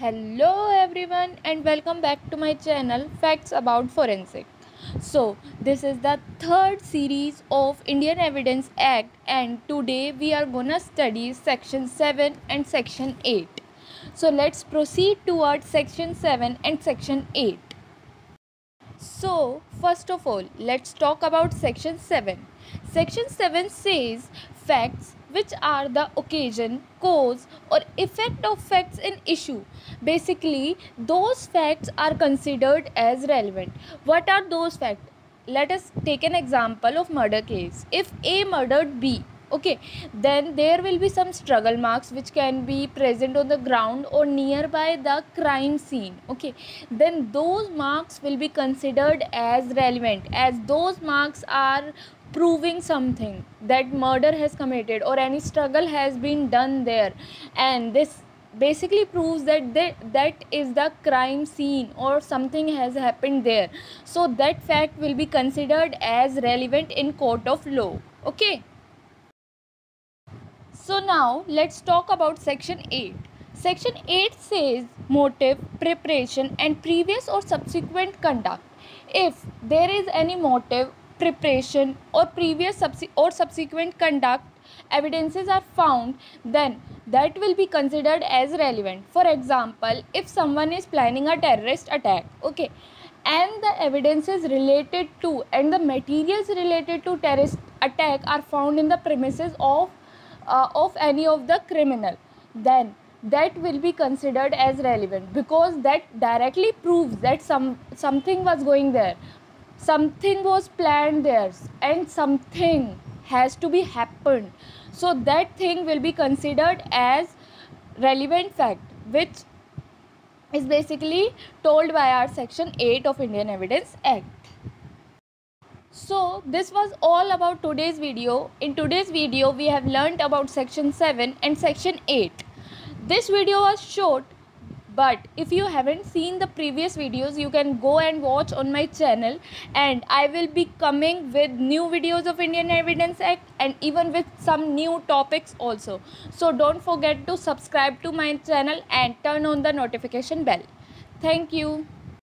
Hello everyone and welcome back to my channel Facts about Forensic. So, this is the third series of Indian Evidence Act and today we are gonna study section 7 and section 8. So, let's proceed towards section 7 and section 8. So, first of all, let's talk about section 7. Section 7 says facts which are the occasion, cause, or effect of facts in issue. Basically, those facts are considered as relevant. What are those facts? Let us take an example of murder case. If A murdered B, okay then there will be some struggle marks which can be present on the ground or nearby the crime scene. Okay then those marks will be considered as relevant as those marks are proving something that murder has committed or any struggle has been done there. And this basically proves that they, that is the crime scene or something has happened there. So that fact will be considered as relevant in court of law. Okay so now let's talk about section 8 section 8 says motive preparation and previous or subsequent conduct. If there is any motive preparation or previous or subsequent conduct evidences are found then that will be considered as relevant. For example if someone is planning a terrorist attack okay and the evidences related to and the materials related to terrorist attack are found in the premises of uh, of any of the criminal then that will be considered as relevant because that directly proves that some something was going there. Something was planned there and something has to be happened. So that thing will be considered as relevant fact which is basically told by our section 8 of indian evidence act so this was all about today's video. In today's video we have learned about section 7 and section 8 this video was short but if you haven't seen the previous videos you can go and watch on my channel. And i will be coming with new videos of indian evidence act and even with some new topics also. So don't forget to subscribe to my channel and turn on the notification bell. Thank you